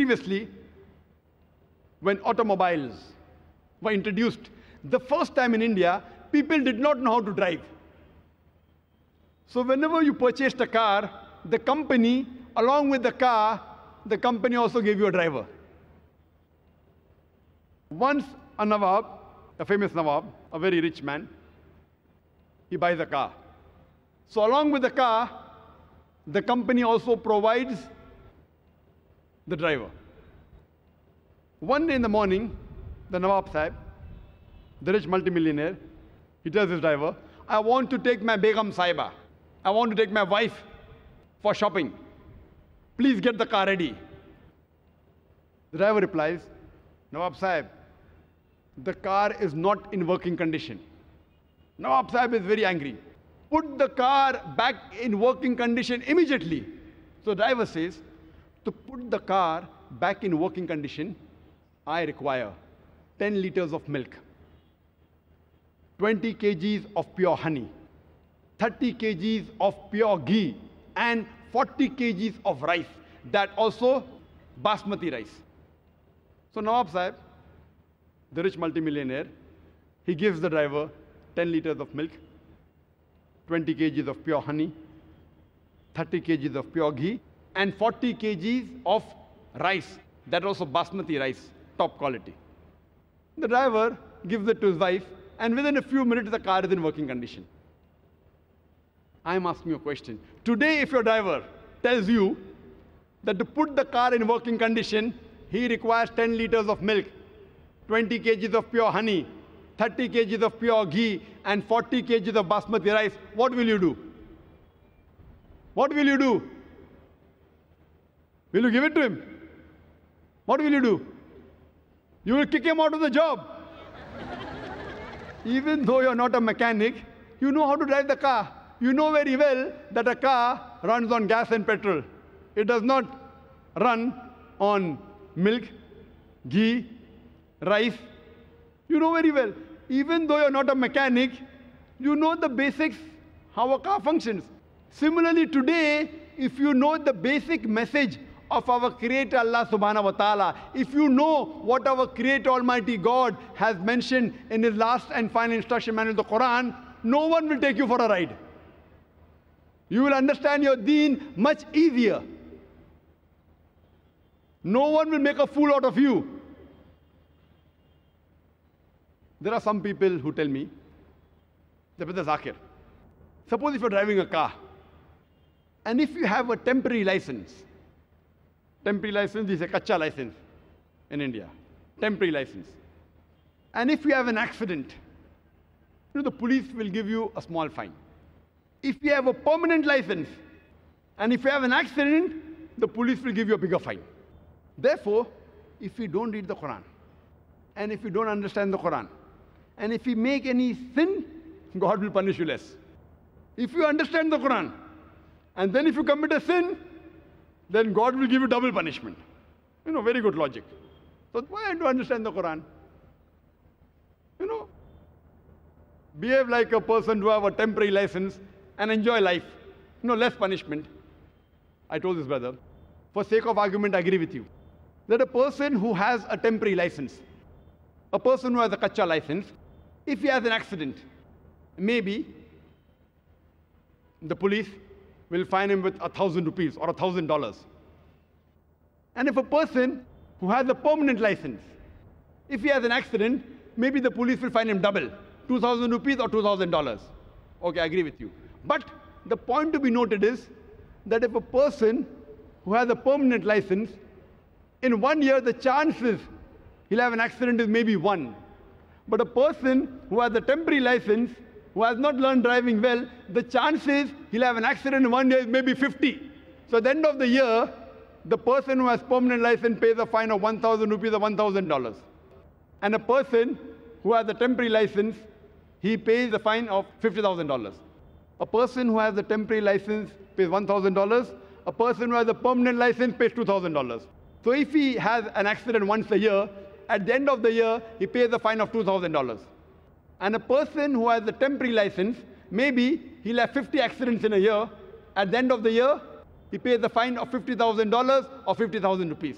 Previously, when automobiles were introduced, the first time in India, people did not know how to drive. So whenever you purchased a car, the company, along with the car, the company also gave you a driver. Once a Nawab, a famous Nawab, a very rich man, he buys a car. So along with the car, the company also provides the driver. One day in the morning, the Nawab Sahib, the rich multimillionaire, he tells his driver, I want to take my Begum Sahiba. I want to take my wife for shopping. Please get the car ready. The driver replies, Nawab Sahib, the car is not in working condition. Nawab Sahib is very angry. Put the car back in working condition immediately. So driver says, to put the car back in working condition, I require 10 liters of milk, 20 kgs of pure honey, 30 kgs of pure ghee, and 40 kgs of rice. That also basmati rice. So Nawab Sahib, the rich multimillionaire, he gives the driver 10 liters of milk, 20 kgs of pure honey, 30 kgs of pure ghee, and 40 kgs of rice. That also basmati rice, top quality. The driver gives it to his wife, and within a few minutes, the car is in working condition. I'm asking you a question. Today, if your driver tells you that to put the car in working condition, he requires 10 liters of milk, 20 kgs of pure honey, 30 kgs of pure ghee, and 40 kgs of basmati rice, what will you do? What will you do? Will you give it to him? What will you do? You will kick him out of the job. Even though you're not a mechanic, you know how to drive the car. You know very well that a car runs on gas and petrol. It does not run on milk, ghee, rice. You know very well. Even though you're not a mechanic, you know the basics, how a car functions. Similarly, today, if you know the basic message of our Creator Allah subhanahu wa ta'ala, if you know what our Creator Almighty God has mentioned in His last and final instruction manual, the Quran, no one will take you for a ride. You will understand your deen much easier. No one will make a fool out of you. There are some people who tell me, Brother Zakir, suppose if you're driving a car, and if you have a temporary license, temporary license is a kacha license in India, temporary license. And if you have an accident, you know, the police will give you a small fine. If you have a permanent license, and if you have an accident, the police will give you a bigger fine. Therefore, if you don't read the Quran, and if you don't understand the Quran, and if you make any sin, God will punish you less. If you understand the Quran, and then if you commit a sin, then God will give you double punishment. You know, very good logic. So why don't you understand the Quran? You know, behave like a person who have a temporary license and enjoy life. You know, less punishment. I told this brother, for sake of argument, I agree with you. That a person who has a temporary license, a person who has a kacha license, if he has an accident, maybe the police will fine him with a thousand rupees or a thousand dollars. And if a person who has a permanent license, if he has an accident, maybe the police will fine him double, 2,000 rupees or $2,000. Okay, I agree with you. But the point to be noted is that if a person who has a permanent license, in one year the chances he'll have an accident is maybe one. But a person who has a temporary license, who has not learned driving well, the chances he'll have an accident in one year is maybe 50. So at the end of the year, the person who has permanent license pays a fine of 1,000 rupees or $1,000. And a person who has a temporary license, he pays a fine of $50,000. A person who has a temporary license pays $1,000. A person who has a permanent license pays $2,000. So if he has an accident once a year, at the end of the year, he pays a fine of $2,000. And a person who has a temporary license, maybe he'll have 50 accidents in a year. At the end of the year, he pays a fine of $50,000 or 50,000 rupees.